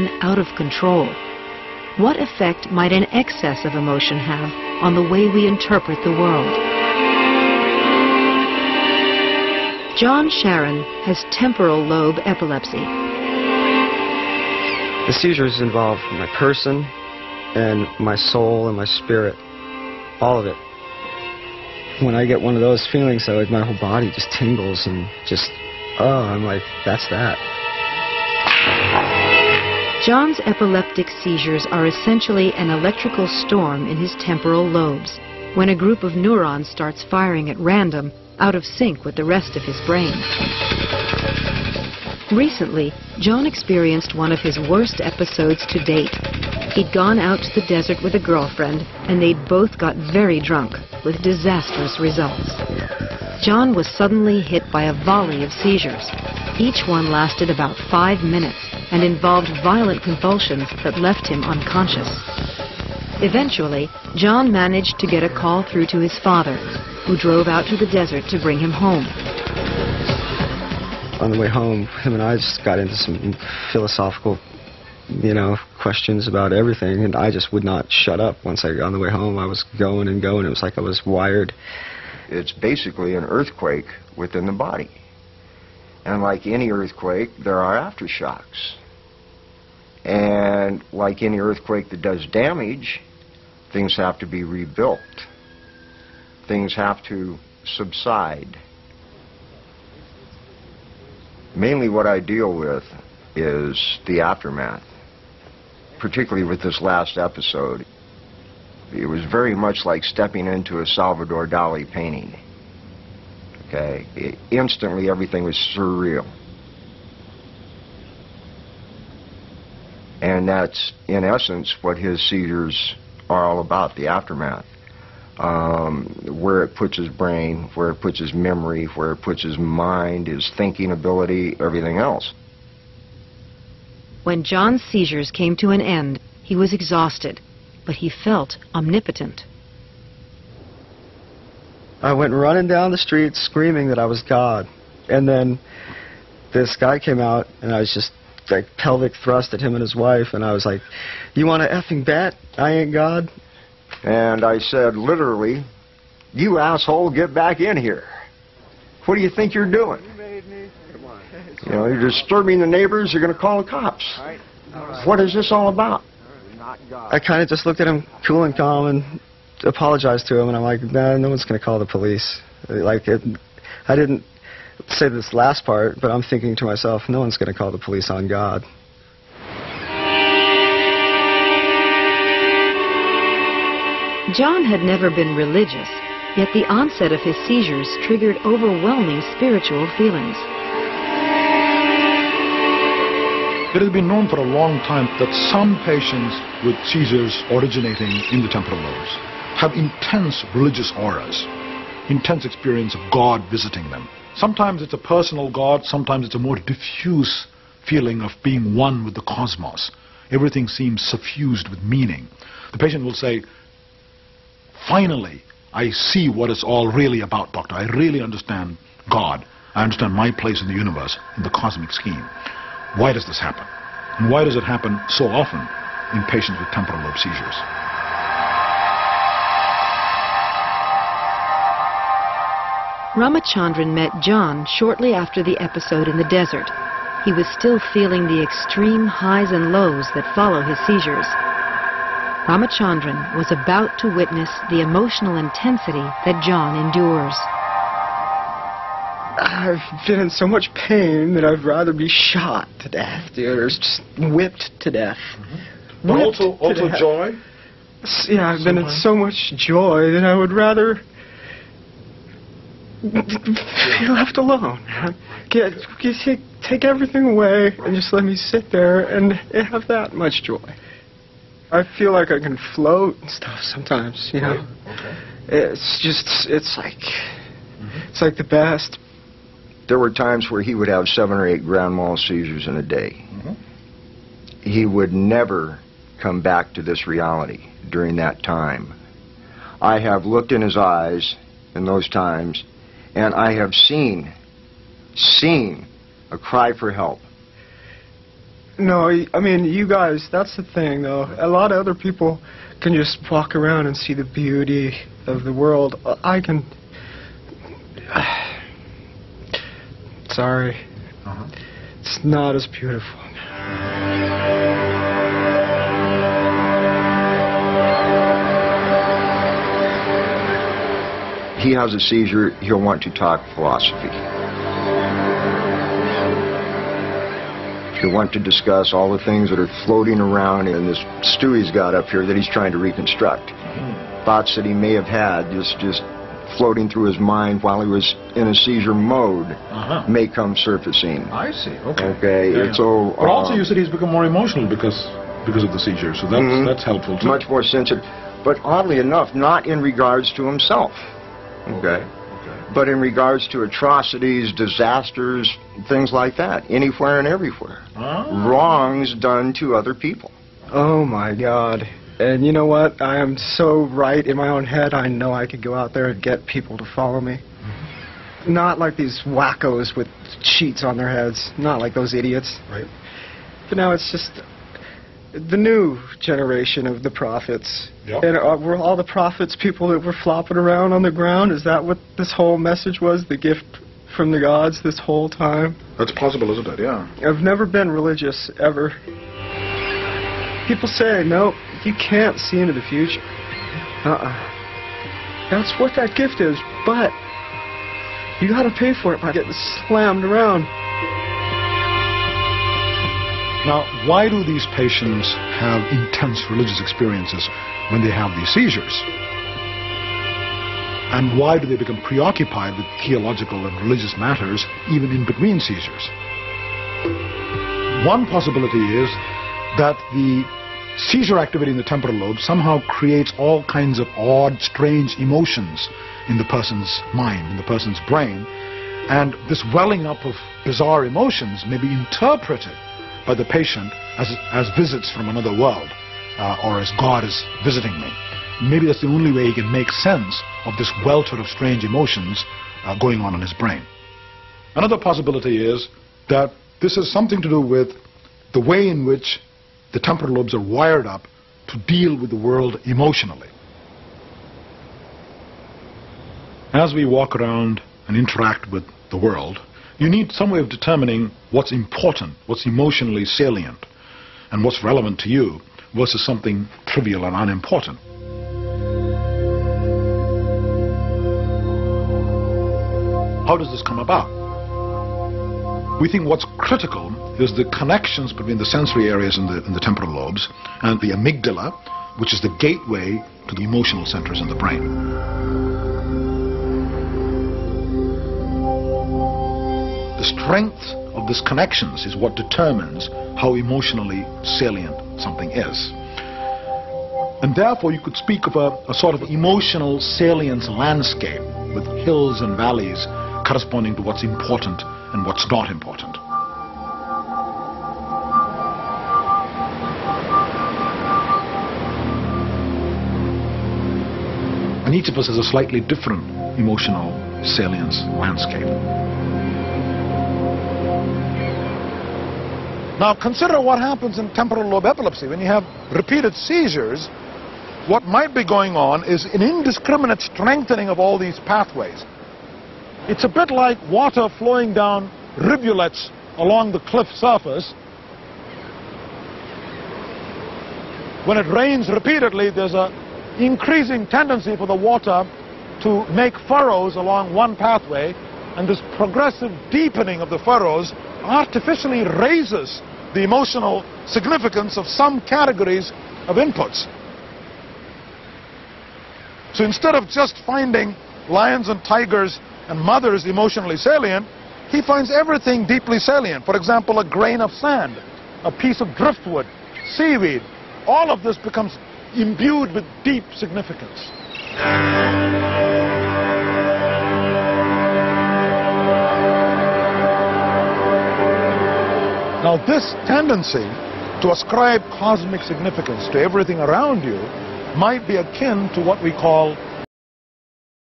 run out of control. What effect might an excess of emotion have on the way we interpret the world? John Sharon has temporal lobe epilepsy. The seizures involve my person and my soul and my spirit, all of it. When I get one of those feelings, though, my whole body just tingles and just, oh, I'm like, that's that. John's epileptic seizures are essentially an electrical storm in his temporal lobes, when a group of neurons starts firing at random, out of sync with the rest of his brain. Recently, John experienced one of his worst episodes to date. He'd gone out to the desert with a girlfriend, and they'd both got very drunk, with disastrous results. John was suddenly hit by a volley of seizures. Each one lasted about five minutes and involved violent convulsions that left him unconscious. Eventually, John managed to get a call through to his father, who drove out to the desert to bring him home. On the way home, him and I just got into some philosophical, you know, questions about everything, and I just would not shut up. Once I got on the way home, I was going and going. It was like I was wired. It's basically an earthquake within the body. And like any earthquake, there are aftershocks. And like any earthquake that does damage, things have to be rebuilt. Things have to subside. Mainly what I deal with is the aftermath, particularly with this last episode. It was very much like stepping into a Salvador Dali painting. Okay, it, instantly everything was surreal. And that's, in essence, what his seizures are all about, the aftermath. Um, where it puts his brain, where it puts his memory, where it puts his mind, his thinking ability, everything else. When John's seizures came to an end, he was exhausted, but he felt omnipotent. I went running down the street screaming that I was God. And then this guy came out, and I was just like pelvic thrust at him and his wife, and I was like, "You want to effing bet I ain't God?" And I said, literally, "You asshole, get back in here! What do you think you're doing? You know, you're disturbing the neighbors. You're going to call the cops. What is this all about?" I kind of just looked at him cool and calm and apologized to him, and I'm like, "Nah, no one's going to call the police." Like, it, I didn't say this last part, but I'm thinking to myself, no one's going to call the police on God. John had never been religious, yet the onset of his seizures triggered overwhelming spiritual feelings. It has been known for a long time that some patients with seizures originating in the temporal lobes have intense religious auras, intense experience of God visiting them. Sometimes it's a personal God, sometimes it's a more diffuse feeling of being one with the cosmos. Everything seems suffused with meaning. The patient will say, finally, I see what it's all really about, doctor. I really understand God. I understand my place in the universe, in the cosmic scheme. Why does this happen? And why does it happen so often in patients with temporal lobe seizures? Ramachandran met John shortly after the episode in the desert. He was still feeling the extreme highs and lows that follow his seizures. Ramachandran was about to witness the emotional intensity that John endures. I've been in so much pain that I'd rather be shot to death, dude, or just whipped to death. Mm-hmm. But also, Whipped to also death. joy. Yeah, I've been in so much joy that I would rather be left alone. Get, get, take, take everything away and just let me sit there and have that much joy. I feel like I can float and stuff sometimes, you know. It's just, it's like, it's like the best. There were times where he would have seven or eight grand mal seizures in a day. Mm-hmm. He would never come back to this reality during that time. I have looked in his eyes in those times, and I have seen, seen a cry for help. No, I mean, you guys, that's the thing, though. A lot of other people can just walk around and see the beauty of the world. Uh, I can. Sorry. Uh-huh. It's not as beautiful. Has a seizure, he'll want to talk philosophy. He'll want to discuss all the things that are floating around in this stew he's got up here that he's trying to reconstruct. Thoughts that he may have had just, just floating through his mind while he was in a seizure mode Uh-huh. may come surfacing. I see. Okay. Okay, Yeah, yeah. so, But also, uh, you said he's become more emotional because because of the seizure. So that's Mhm. that's helpful too. much more sensitive. But oddly enough, not in regards to himself. Okay. But in regards to atrocities, disasters, things like that, anywhere and everywhere. Ah. Wrongs done to other people. Oh my god. And you know what? I am so right in my own head. I know I could go out there and get people to follow me. Not like these wackos with sheets on their heads. Not like those idiots. Right. But now it's just the new generation of the prophets. Yep. And uh, were all the prophets people that were flopping around on the ground? Is that what this whole message was? The gift from the gods this whole time? That's possible, isn't it? Yeah. I've never been religious ever. People say, no, you can't see into the future. Uh-uh. That's what that gift is, but you gotta pay for it by getting slammed around. Now, why do these patients have intense religious experiences when they have these seizures? And why do they become preoccupied with theological and religious matters even in between seizures? One possibility is that the seizure activity in the temporal lobe somehow creates all kinds of odd, strange emotions in the person's mind, in the person's brain, and this welling up of bizarre emotions may be interpreted by the patient as, as visits from another world uh, or as God is visiting me. Maybe that's the only way he can make sense of this welter of strange emotions uh, going on in his brain. Another possibility is that this has something to do with the way in which the temporal lobes are wired up to deal with the world emotionally. As we walk around and interact with the world, you need some way of determining what's important, what's emotionally salient, and what's relevant to you versus something trivial and unimportant. How does this come about? We think what's critical is the connections between the sensory areas in the, the temporal lobes and the amygdala, which is the gateway to the emotional centers in the brain. The strength of these connections is what determines how emotionally salient something is. And therefore, you could speak of a, a sort of emotional salience landscape with hills and valleys corresponding to what's important and what's not important. And each of us has a slightly different emotional salience landscape. Now consider what happens in temporal lobe epilepsy. When you have repeated seizures, what might be going on is an indiscriminate strengthening of all these pathways. It's a bit like water flowing down rivulets along the cliff surface. When it rains repeatedly, there's an increasing tendency for the water to make furrows along one pathway, and this progressive deepening of the furrows artificially raises the emotional significance of some categories of inputs. So instead of just finding lions and tigers and mothers emotionally salient, he finds everything deeply salient. For example, a grain of sand, a piece of driftwood, seaweed. All of this becomes imbued with deep significance. Now this tendency to ascribe cosmic significance to everything around you might be akin to what we call